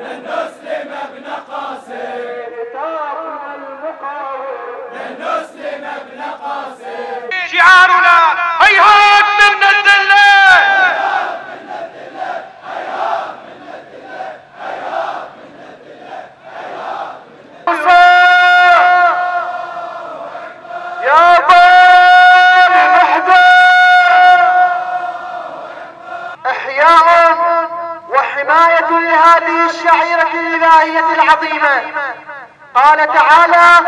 لن نسلم ابن قاسم. كتابنا المقاوم لن نسلم ابن قاسم. شعارنا هيهات يا بني وحماية لهذه الشعيرة الإلهية العظيمة. قال تعالى